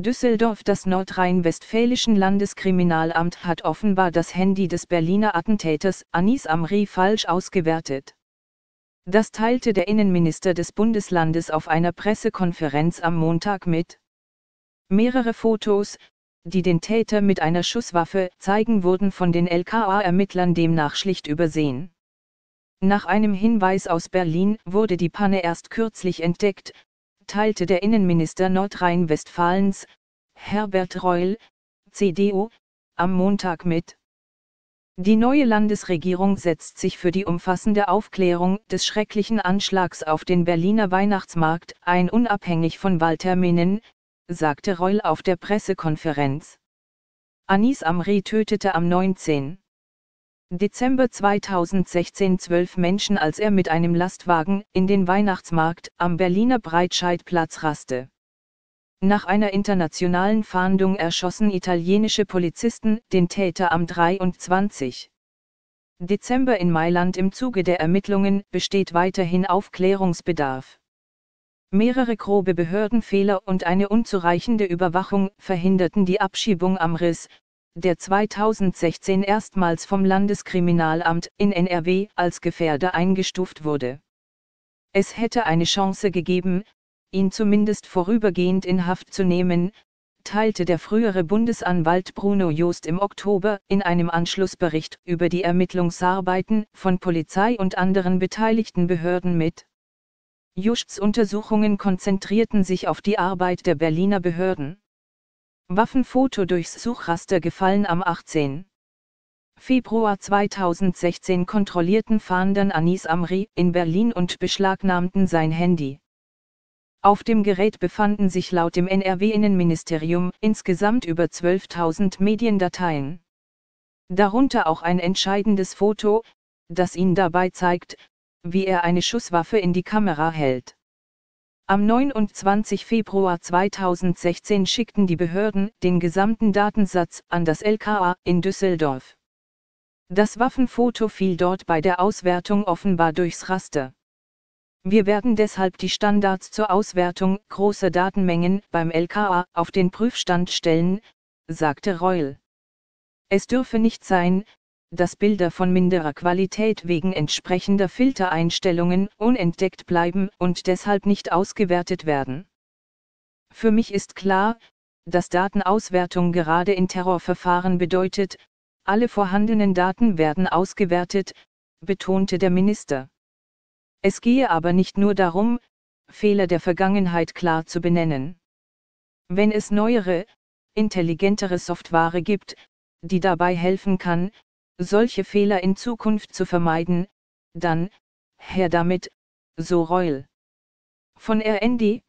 Düsseldorf Das nordrhein-westfälischen Landeskriminalamt hat offenbar das Handy des Berliner Attentäters Anis Amri falsch ausgewertet. Das teilte der Innenminister des Bundeslandes auf einer Pressekonferenz am Montag mit. Mehrere Fotos, die den Täter mit einer Schusswaffe zeigen wurden von den LKA-Ermittlern demnach schlicht übersehen. Nach einem Hinweis aus Berlin wurde die Panne erst kürzlich entdeckt, teilte der Innenminister Nordrhein-Westfalens, Herbert Reul, CDU, am Montag mit. Die neue Landesregierung setzt sich für die umfassende Aufklärung des schrecklichen Anschlags auf den Berliner Weihnachtsmarkt ein, unabhängig von Wahlterminen, sagte Reul auf der Pressekonferenz. Anis Amri tötete am 19. Dezember 2016 zwölf Menschen als er mit einem Lastwagen in den Weihnachtsmarkt am Berliner Breitscheidplatz raste. Nach einer internationalen Fahndung erschossen italienische Polizisten den Täter am 23. Dezember in Mailand im Zuge der Ermittlungen besteht weiterhin Aufklärungsbedarf. Mehrere grobe Behördenfehler und eine unzureichende Überwachung verhinderten die Abschiebung am Riss, der 2016 erstmals vom Landeskriminalamt in NRW als Gefährder eingestuft wurde. Es hätte eine Chance gegeben, ihn zumindest vorübergehend in Haft zu nehmen, teilte der frühere Bundesanwalt Bruno Joost im Oktober in einem Anschlussbericht über die Ermittlungsarbeiten von Polizei und anderen beteiligten Behörden mit. Justs Untersuchungen konzentrierten sich auf die Arbeit der Berliner Behörden. Waffenfoto durchs Suchraster gefallen am 18. Februar 2016 kontrollierten Fahndern Anis Amri in Berlin und beschlagnahmten sein Handy. Auf dem Gerät befanden sich laut dem NRW-Innenministerium insgesamt über 12.000 Mediendateien. Darunter auch ein entscheidendes Foto, das ihn dabei zeigt, wie er eine Schusswaffe in die Kamera hält. Am 29. Februar 2016 schickten die Behörden den gesamten Datensatz an das LKA in Düsseldorf. Das Waffenfoto fiel dort bei der Auswertung offenbar durchs Raster. Wir werden deshalb die Standards zur Auswertung großer Datenmengen beim LKA auf den Prüfstand stellen, sagte Reul. Es dürfe nicht sein, dass Bilder von minderer Qualität wegen entsprechender Filtereinstellungen unentdeckt bleiben und deshalb nicht ausgewertet werden. Für mich ist klar, dass Datenauswertung gerade in Terrorverfahren bedeutet, alle vorhandenen Daten werden ausgewertet, betonte der Minister. Es gehe aber nicht nur darum, Fehler der Vergangenheit klar zu benennen. Wenn es neuere, intelligentere Software gibt, die dabei helfen kann, solche Fehler in Zukunft zu vermeiden, dann, her damit, so Reul. Von RND,